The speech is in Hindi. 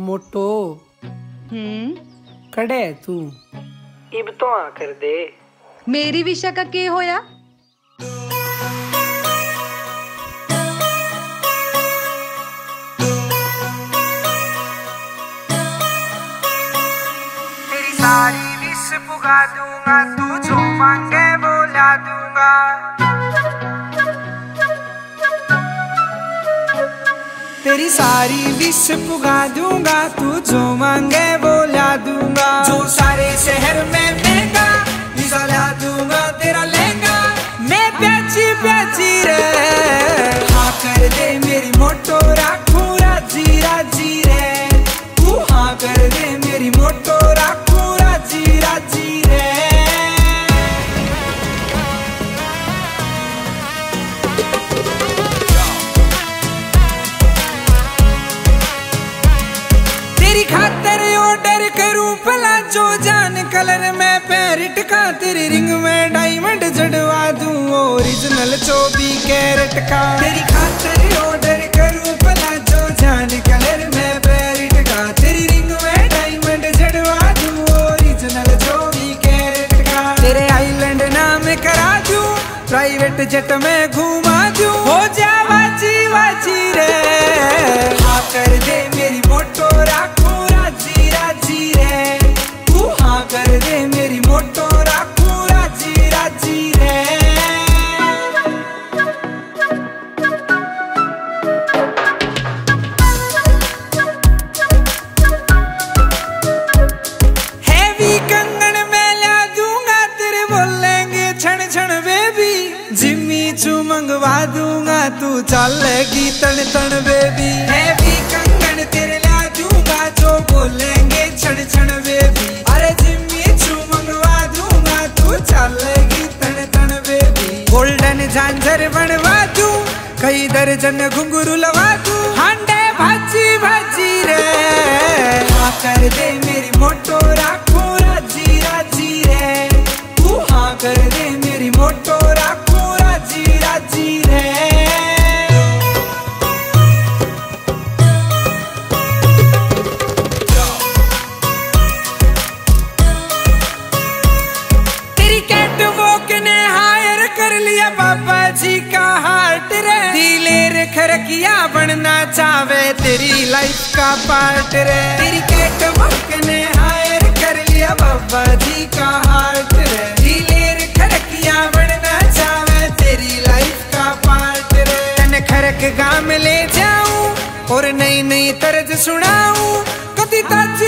मोटो हम्म कड़े तू इब तो आ कर दे मेरी विशा का के विश दूँगा तू जो मांगे वो ला दूँगा। तेरी सारी विश पुगा दूँगा तू जो मांगे बोला ला दूँगा। जो सारे शहर में जान कलर में पैरिट का तेरी रिंग में डायमंड जड़वा दूँ। ओरिजिनल चौबीस कैरेट का। तेरी खातर ऑर्डर करूँ भला जो जान कलर में पैरिट का। तेरी रिंग में डायमंड जड़वा दूँ। ओरिजिनल चौबीस कैरेट का। तेरे आइलैंड नाम करा दूँ। प्राइवेट जेट में घुमा दूँ। चू दूँगा तू चलेगी तन तन बेबी। हैवी कंगन तेरे ला दूँगा, जो बोलेंगे क्षण क्षण बेबी। अरे जिम्मी चू मंगवा दूँगा तू चलेगी तन तन बेबी। गोल्डन झांझर बनवा दू कई दर्जन घुंघरू लगा बाबा जी का हार्ट रे। दिले रख बनना चाहे तेरी लाइफ का पार्ट रे। तेरी कैट ने हायर कर लिया बाबा जी का हार्ट रे। दिले रख बनना चाहे तेरी लाइफ का पार्ट रे। तन खरक गाँव ले जाऊँ और नई नई तर्ज सुनाऊं। कदी ताजी